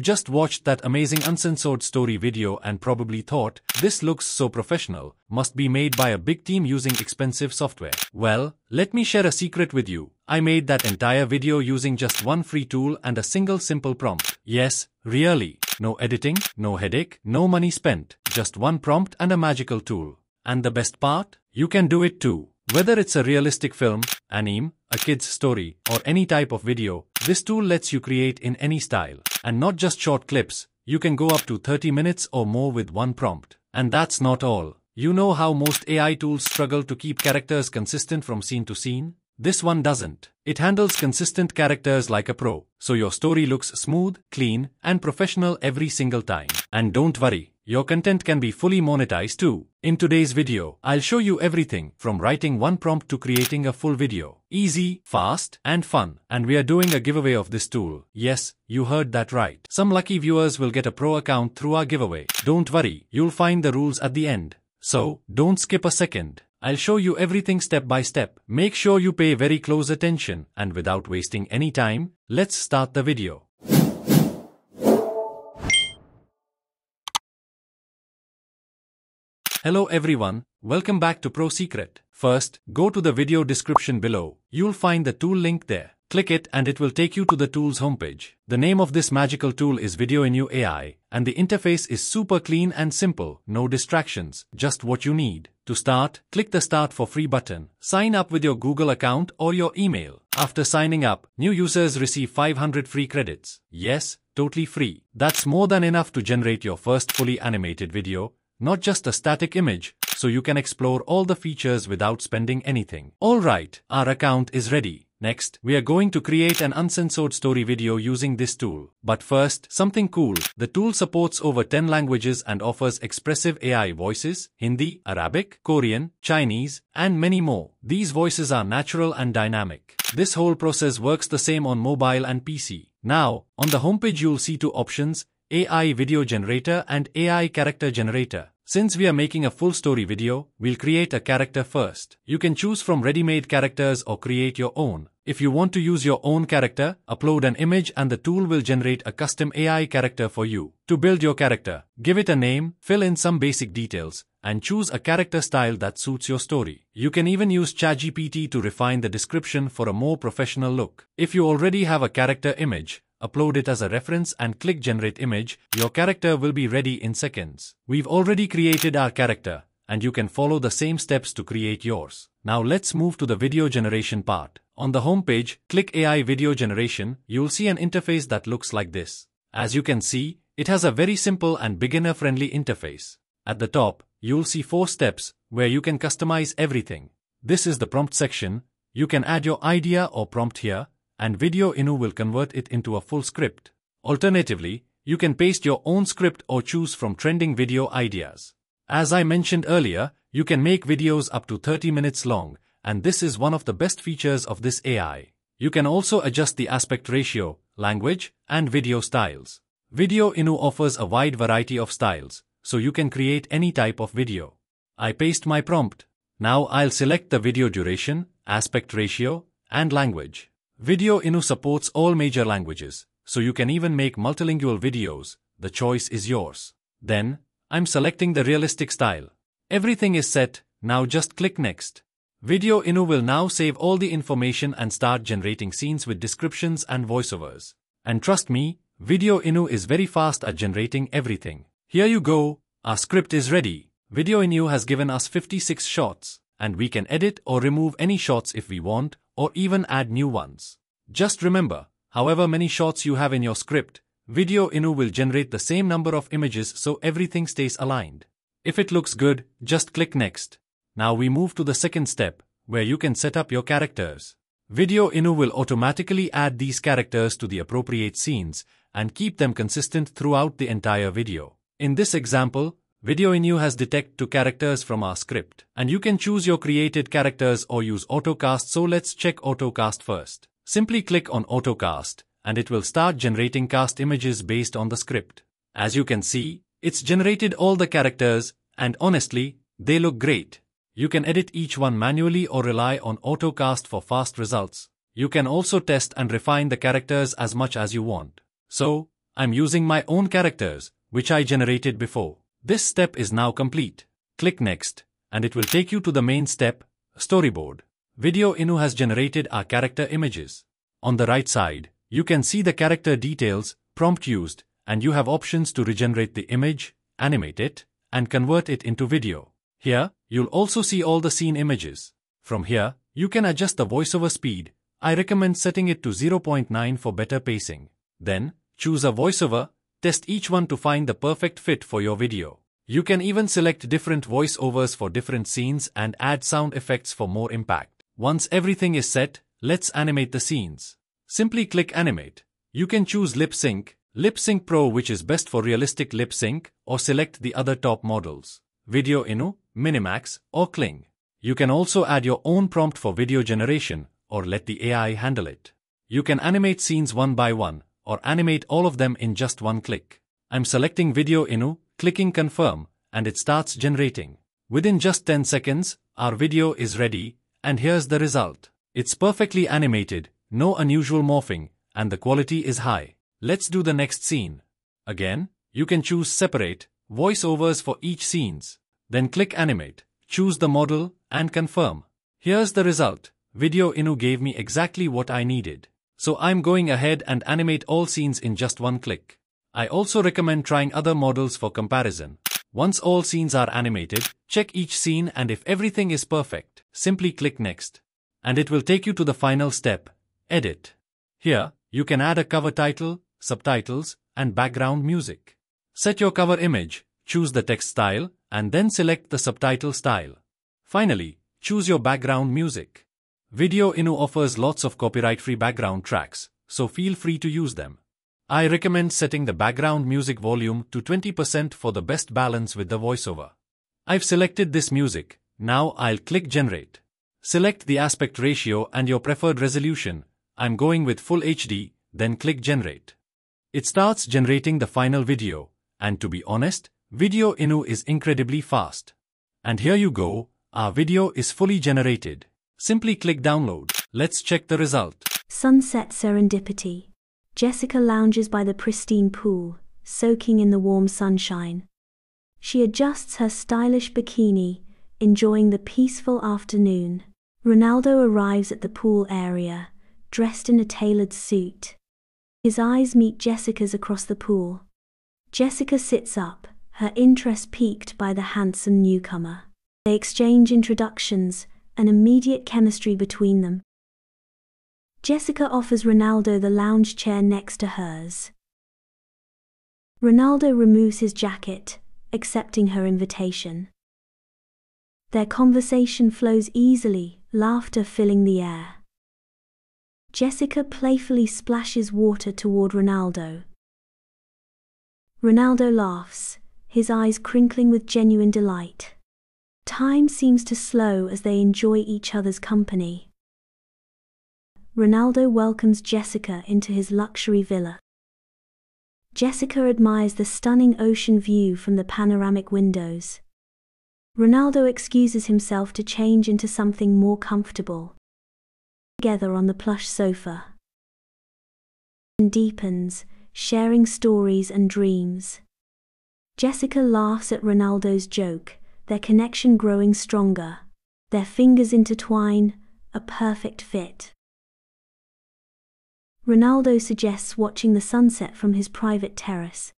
just watched that amazing uncensored story video and probably thought, this looks so professional, must be made by a big team using expensive software. Well, let me share a secret with you. I made that entire video using just one free tool and a single simple prompt. Yes, really. No editing, no headache, no money spent. Just one prompt and a magical tool. And the best part? You can do it too. Whether it's a realistic film, anime, a kid's story, or any type of video, this tool lets you create in any style. And not just short clips, you can go up to 30 minutes or more with one prompt. And that's not all. You know how most AI tools struggle to keep characters consistent from scene to scene? This one doesn't. It handles consistent characters like a pro, so your story looks smooth, clean, and professional every single time. And don't worry, your content can be fully monetized too. In today's video, I'll show you everything from writing one prompt to creating a full video. Easy, fast, and fun. And we are doing a giveaway of this tool. Yes, you heard that right. Some lucky viewers will get a pro account through our giveaway. Don't worry, you'll find the rules at the end. So, don't skip a second. I'll show you everything step by step. Make sure you pay very close attention and without wasting any time, let's start the video. Hello everyone, welcome back to Pro Secret. First, go to the video description below. You'll find the tool link there. Click it and it will take you to the tool's homepage. The name of this magical tool is Videoinu AI, and the interface is super clean and simple, no distractions, just what you need. To start, click the Start for Free button. Sign up with your Google account or your email. After signing up, new users receive 500 free credits. Yes, totally free. That's more than enough to generate your first fully animated video, not just a static image, so you can explore all the features without spending anything. Alright, our account is ready. Next, we are going to create an uncensored story video using this tool. But first, something cool. The tool supports over 10 languages and offers expressive AI voices, Hindi, Arabic, Korean, Chinese, and many more. These voices are natural and dynamic. This whole process works the same on mobile and PC. Now, on the homepage you'll see two options, AI Video Generator and AI Character Generator. Since we are making a full story video, we'll create a character first. You can choose from ready-made characters or create your own. If you want to use your own character, upload an image and the tool will generate a custom AI character for you. To build your character, give it a name, fill in some basic details, and choose a character style that suits your story. You can even use ChatGPT to refine the description for a more professional look. If you already have a character image, upload it as a reference and click generate image, your character will be ready in seconds. We've already created our character, and you can follow the same steps to create yours. Now let's move to the video generation part. On the home page, click AI Video Generation, you'll see an interface that looks like this. As you can see, it has a very simple and beginner-friendly interface. At the top, you'll see four steps where you can customize everything. This is the prompt section. You can add your idea or prompt here, and Videoinu will convert it into a full script. Alternatively, you can paste your own script or choose from trending video ideas. As I mentioned earlier, you can make videos up to 30 minutes long, and this is one of the best features of this AI. You can also adjust the aspect ratio, language, and video styles. Videoinu offers a wide variety of styles, so you can create any type of video. I paste my prompt. Now I'll select the video duration, aspect ratio, and language. Videoinu supports all major languages, so you can even make multilingual videos, the choice is yours. Then, I'm selecting the realistic style. Everything is set, now just click next. Videoinu will now save all the information and start generating scenes with descriptions and voiceovers. And trust me, Videoinu is very fast at generating everything. Here you go, our script is ready. Videoinu has given us 56 shots, and we can edit or remove any shots if we want, or even add new ones. Just remember, however many shots you have in your script, Videoinu will generate the same number of images so everything stays aligned. If it looks good, just click Next. Now we move to the second step, where you can set up your characters. Videoinu will automatically add these characters to the appropriate scenes and keep them consistent throughout the entire video. In this example, Videoinu has detected two characters from our script, and you can choose your created characters or use autocast so let's check autocast first. Simply click on autocast, and it will start generating cast images based on the script. As you can see, it's generated all the characters, and honestly, they look great. You can edit each one manually or rely on autocast for fast results. You can also test and refine the characters as much as you want. So, I'm using my own characters, which I generated before. This step is now complete. Click Next, and it will take you to the main step, Storyboard. Videoinu has generated our character images. On the right side, you can see the character details, prompt used, and you have options to regenerate the image, animate it, and convert it into video. Here, you'll also see all the scene images. From here, you can adjust the voiceover speed. I recommend setting it to 0.9 for better pacing. Then, choose a voiceover, test each one to find the perfect fit for your video. You can even select different voiceovers for different scenes and add sound effects for more impact. Once everything is set, let's animate the scenes. Simply click Animate. You can choose Lip Sync, Lip Sync Pro which is best for realistic lip sync, or select the other top models. Videoinu, Minimax, or Kling. You can also add your own prompt for video generation, or let the AI handle it. You can animate scenes one by one, or animate all of them in just one click. I'm selecting Videoinu, clicking Confirm, and it starts generating. Within just 10 seconds, our video is ready, and here's the result. It's perfectly animated, no unusual morphing, and the quality is high. Let's do the next scene. Again, you can choose Separate, voiceovers for each scenes. Then click Animate, choose the model, and confirm. Here's the result. Videoinu gave me exactly what I needed. So I'm going ahead and animate all scenes in just one click. I also recommend trying other models for comparison. Once all scenes are animated, check each scene and if everything is perfect, simply click Next. And it will take you to the final step, Edit. Here, you can add a cover title, subtitles, and background music. Set your cover image, choose the text style, and then select the subtitle style. Finally, choose your background music. Videoinu offers lots of copyright-free background tracks, so feel free to use them. I recommend setting the background music volume to 20% for the best balance with the voiceover. I've selected this music, now I'll click Generate. Select the aspect ratio and your preferred resolution, I'm going with Full HD, then click Generate. It starts generating the final video, and to be honest, Videoinu is incredibly fast. And here you go, our video is fully generated. Simply click download. Let's check the result. Sunset serendipity. Jessica lounges by the pristine pool, soaking in the warm sunshine. She adjusts her stylish bikini, enjoying the peaceful afternoon. Ronaldo arrives at the pool area, dressed in a tailored suit. His eyes meet Jessica's across the pool. Jessica sits up, her interest piqued by the handsome newcomer. They exchange introductions, an immediate chemistry between them. Jessica offers Ronaldo the lounge chair next to hers. Ronaldo removes his jacket, accepting her invitation. Their conversation flows easily, laughter filling the air. Jessica playfully splashes water toward Ronaldo. Ronaldo laughs, his eyes crinkling with genuine delight. Time seems to slow as they enjoy each other's company. Ronaldo welcomes Jessica into his luxury villa. Jessica admires the stunning ocean view from the panoramic windows. Ronaldo excuses himself to change into something more comfortable. Together on the plush sofa. And deepens, sharing stories and dreams. Jessica laughs at Ronaldo's joke their connection growing stronger, their fingers intertwine, a perfect fit. Ronaldo suggests watching the sunset from his private terrace.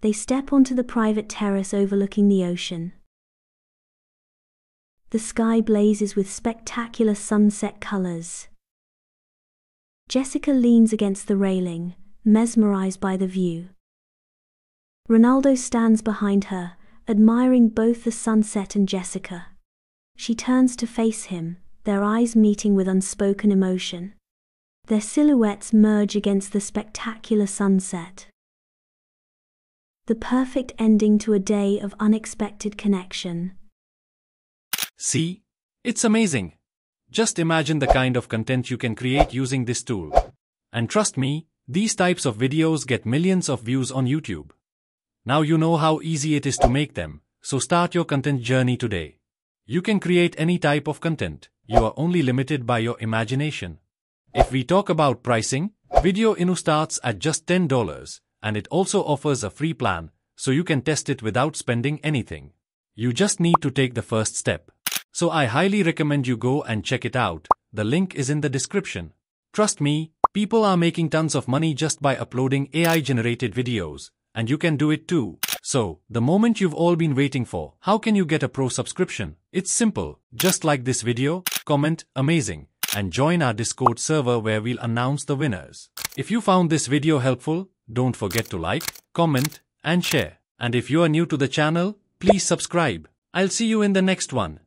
They step onto the private terrace overlooking the ocean. The sky blazes with spectacular sunset colors. Jessica leans against the railing, mesmerized by the view. Ronaldo stands behind her, admiring both the sunset and Jessica. She turns to face him, their eyes meeting with unspoken emotion. Their silhouettes merge against the spectacular sunset. The perfect ending to a day of unexpected connection. See? It's amazing. Just imagine the kind of content you can create using this tool. And trust me, these types of videos get millions of views on YouTube. Now you know how easy it is to make them, so start your content journey today. You can create any type of content, you are only limited by your imagination. If we talk about pricing, Videoinu starts at just $10 and it also offers a free plan so you can test it without spending anything. You just need to take the first step. So I highly recommend you go and check it out. The link is in the description. Trust me, people are making tons of money just by uploading AI generated videos, and you can do it too. So, the moment you've all been waiting for, how can you get a pro subscription? It's simple. Just like this video, comment amazing, and join our Discord server where we'll announce the winners. If you found this video helpful, don't forget to like, comment, and share. And if you are new to the channel, please subscribe. I'll see you in the next one.